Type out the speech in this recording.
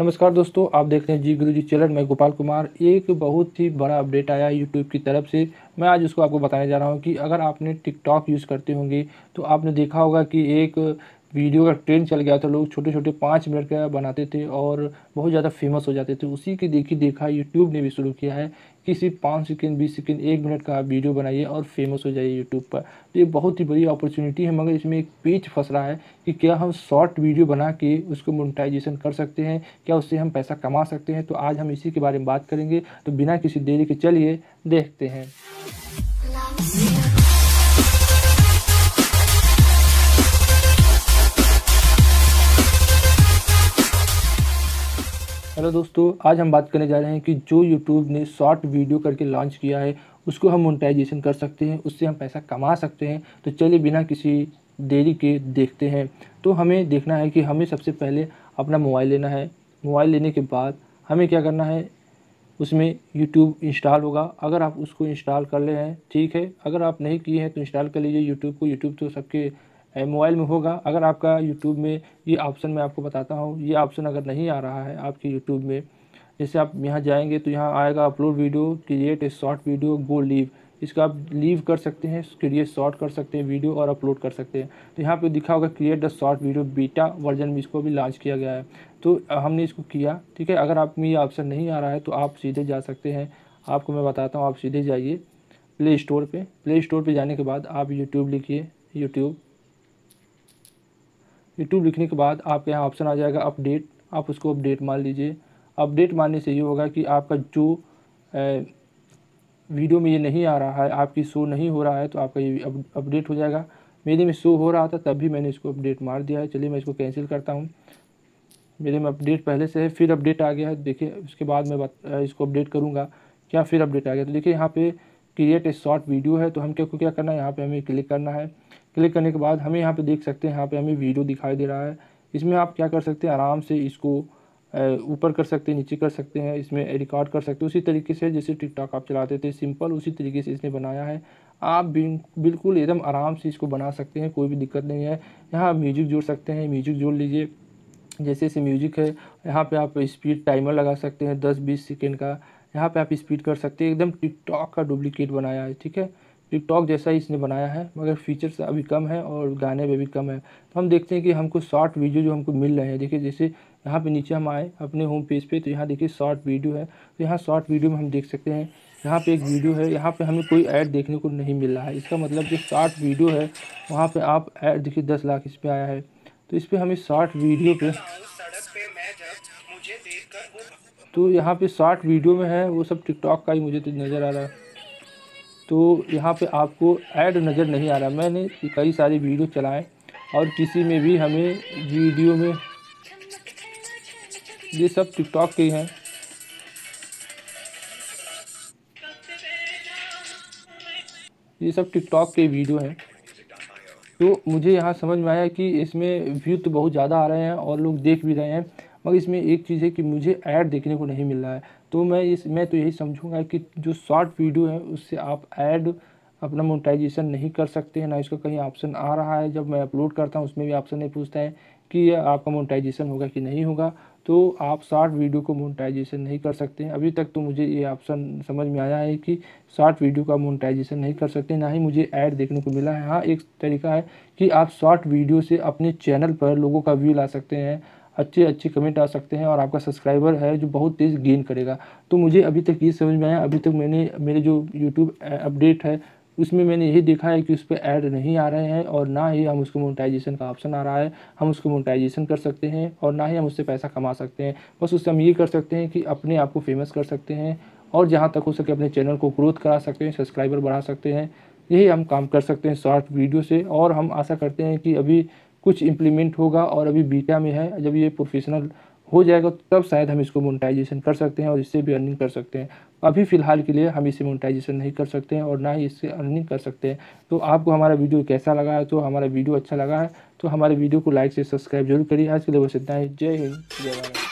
नमस्कार दोस्तों, आप देख रहे हैं जी गुरु जी चैनल। मैं गोपाल कुमार। एक बहुत ही बड़ा अपडेट आया यूट्यूब की तरफ़ से। मैं आज उसको आपको बताने जा रहा हूँ कि अगर आपने टिकटॉक यूज़ करते होंगे तो आपने देखा होगा कि एक वीडियो का ट्रेंड चल गया था, लोग छोटे छोटे पाँच मिनट का बनाते थे और बहुत ज़्यादा फ़ेमस हो जाते थे। उसी की देखी देखा यूट्यूब ने भी शुरू किया है कि सिर्फ़ पाँच सेकेंड, बीस सेकेंड, एक मिनट का वीडियो बनाइए और फ़ेमस हो जाइए यूट्यूब पर। तो ये बहुत ही बड़ी अपॉर्चुनिटी है, मगर इसमें एक पेच फंस रहा है कि क्या हम शॉर्ट वीडियो बना के उसको मोनिटाइजेशन कर सकते हैं, क्या उससे हम पैसा कमा सकते हैं? तो आज हम इसी के बारे में बात करेंगे। तो बिना किसी देरी के चलिए देखते हैं। हेलो दोस्तों, आज हम बात करने जा रहे हैं कि जो यूट्यूब ने शॉर्ट वीडियो करके लॉन्च किया है, उसको हम मोनेटाइजेशन कर सकते हैं, उससे हम पैसा कमा सकते हैं। तो चलिए बिना किसी देरी के देखते हैं। तो हमें देखना है कि हमें सबसे पहले अपना मोबाइल लेना है। मोबाइल लेने के बाद हमें क्या करना है? उसमें यूट्यूब इंस्टॉल होगा। अगर आप उसको इंस्टॉल कर ले हैं, ठीक है। अगर आप नहीं किए हैं तो इंस्टॉल कर लीजिए। यूट्यूब को यूट्यूब तो सबके मोबाइल में होगा। अगर आपका यूट्यूब में ये ऑप्शन मैं आपको बताता हूँ, ये ऑप्शन अगर नहीं आ रहा है आपके यूट्यूब में, जैसे आप यहाँ जाएँगे तो यहाँ आएगा upload video create a short video go live इसका आप लीव कर सकते हैं क्रिएट शॉर्ट कर सकते हैं वीडियो और अपलोड कर सकते हैं। तो यहाँ पे दिखा होगा create the short video beta version में इसको भी लॉन्च किया गया है। तो हमने इसको किया, ठीक है? अगर आप में ये ऑप्शन नहीं आ रहा है तो आप सीधे जा सकते हैं। आपको मैं बताता हूँ, आप सीधे जाइए प्ले स्टोर पर प्ले स्टोर पर जाने के बाद आप यूट्यूब लिखिए यूट्यूब यूट्यूब लिखने के बाद आपके यहाँ ऑप्शन आ जाएगा अपडेट आप उसको अपडेट मान लीजिए। अपडेट मानने से ये होगा कि आपका जो ए, वीडियो में ये नहीं आ रहा है आपकी शो नहीं हो रहा है तो आपका ये अपडेट हो जाएगा। मेरे में शो हो रहा था तब भी मैंने इसको अपडेट मार दिया है। चलिए मैं इसको कैंसिल करता हूँ। मेरे में अपडेट पहले से है फिर अपडेट आ गया है। देखिए उसके बाद मैं इसको अपडेट करूँगा। क्या फिर अपडेट आ गया? तो देखिए यहाँ पे क्रिएट ए शॉर्ट वीडियो है तो हम क्या क्या करना है? यहाँ पे हमें क्लिक करना है। क्लिक करने के बाद हमें यहाँ पे देख सकते हैं, यहाँ पे हमें वीडियो दिखाई दे रहा है। इसमें आप क्या कर सकते हैं, आराम से इसको ऊपर कर सकते हैं, नीचे कर सकते हैं, इसमें रिकॉर्ड कर सकते हैं। उसी तरीके से जैसे टिकटॉक आप चलाते थे सिंपल उसी तरीके से इसने बनाया है। आप बिल्कुल एकदम आराम से इसको बना सकते हैं, कोई भी दिक्कत नहीं है। यहाँ म्यूज़िक जोड़ सकते हैं म्यूज़िक जोड़ लीजिए। जैसे जैसे म्यूज़िक है, यहाँ पे आप स्पीड टाइमर लगा सकते हैं, दस बीस सेकेंड का। यहाँ पे आप स्पीड कर सकते हैं। एकदम टिकटॉक का डुप्लीकेट बनाया है, ठीक है? टिकटॉक जैसा ही इसने बनाया है, मगर फीचर्स अभी कम है और गाने में भी कम है। तो हम देखते हैं कि हमको शॉर्ट वीडियो जो हमको मिल रहे हैं, देखिए जैसे यहाँ पे नीचे हम आए अपने होम पेज पे तो यहाँ देखिए शॉर्ट वीडियो है। तो यहाँ शॉर्ट वीडियो में हम देख सकते हैं, यहाँ पे एक वीडियो है, यहाँ पे हमें कोई ऐड देखने को नहीं मिल रहा है। इसका मतलब जो शॉर्ट वीडियो है, वहाँ पर आप ऐड देखिए दस लाख इस पर आया है। तो इस पर हमें शॉर्ट वीडियो पे तो यहाँ पे शॉर्ट वीडियो में है, वो सब टिकटॉक का ही मुझे तो नज़र आ रहा है। तो यहाँ पे आपको ऐड नज़र नहीं आ रहा। मैंने कई सारी वीडियो चलाएँ और किसी में भी हमें वीडियो में ये सब टिकटॉक के हैं ये सब टिकटॉक के वीडियो हैं। तो मुझे यहाँ समझ में आया कि इसमें व्यू तो बहुत ज़्यादा आ रहे हैं और लोग देख भी रहे हैं। मगर इसमें एक चीज़ है कि मुझे ऐड देखने को नहीं मिल रहा है। तो मैं इस, मैं तो यही समझूँगा कि जो शॉर्ट वीडियो है, उससे आप ऐड अपना मोनेटाइजेशन नहीं कर सकते हैं, ना इसका कहीं ऑप्शन आ रहा है। जब मैं अपलोड करता हूँ, उसमें भी ऑप्शन नहीं पूछता है कि आपका मोनेटाइजेशन होगा कि नहीं होगा। तो आप शॉर्ट वीडियो को मोनेटाइजेशन नहीं कर सकते हैं। अभी तक तो मुझे ये ऑप्शन समझ में आया है कि शॉर्ट वीडियो का मोनेटाइजेशन नहीं कर सकते, ना ही मुझे ऐड देखने को मिला है। हाँ एक तरीका है कि आप शॉर्ट वीडियो से अपने चैनल पर लोगों का व्यू ला सकते हैं। अच्छे अच्छे कमेंट आ सकते हैं और आपका सब्सक्राइबर है जो बहुत तेज़ गेन करेगा। तो मुझे अभी तक ये समझ में आया। अभी तक मैंने, मेरे जो यूट्यूब अपडेट है, उसमें मैंने यही देखा है कि उस पर ऐड नहीं आ रहे हैं और ना ही हम उसको मोनेटाइजेशन का ऑप्शन आ रहा है। हम उसको मोनेटाइजेशन कर सकते हैं और ना ही हम उससे पैसा कमा सकते हैं। बस उससे हम ये कर सकते हैं कि अपने आप को फ़ेमस कर सकते हैं और जहाँ तक हो सके अपने चैनल को ग्रोथ करा सकते हैं सब्सक्राइबर बढ़ा सकते हैं। यही हम काम कर सकते हैं शॉर्ट वीडियो से और हम आशा करते हैं कि अभी कुछ इम्प्लीमेंट होगा और अभी बीटा में है। जब ये प्रोफेशनल हो जाएगा, तब शायद हम इसको मोनेटाइजेशन कर सकते हैं और इससे भी अर्निंग कर सकते हैं। अभी फ़िलहाल के लिए हम इसे मोनेटाइजेशन नहीं कर सकते हैं और ना ही इससे अर्निंग कर सकते हैं। तो आपको हमारा वीडियो कैसा लगा है? तो हमारा वीडियो अच्छा लगा है तो हमारे वीडियो को लाइक से सब्सक्राइब ज़रूर करिए। आज के लिए बस इतना ही। जय हिंद, जय भारत।